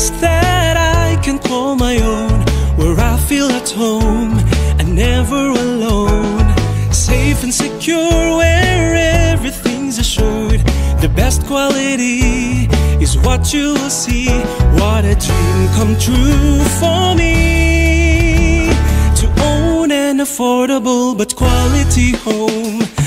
place that I can call my own, where I feel at home and never alone. Safe and secure, where everything's assured. The best quality is what you will see. What a dream come true for me to own an affordable but quality home.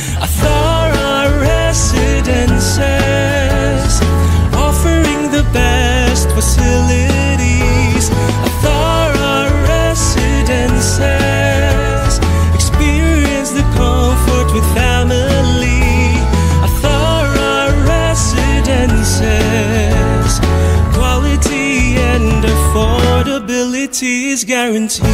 Affordability is guaranteed.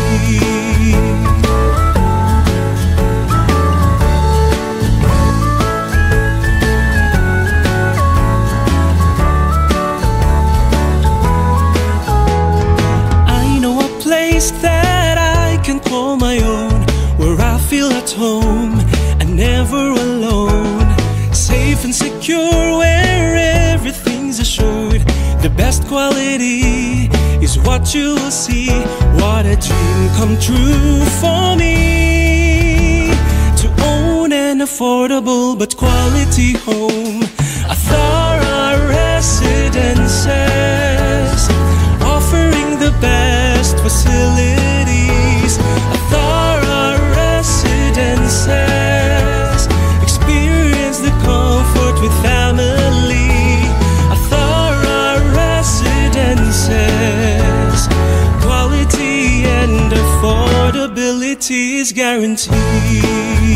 I know a place that I can call my own, where I feel at home and never alone. Safe and secure, where everything's assured. The best quality is what you will see. What a dream come true for me to own an affordable but quality home. A thorough residences offering the best facilities. Is guaranteed.